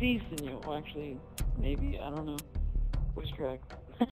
deceased and you well, actually maybe I don't know. Voice crack.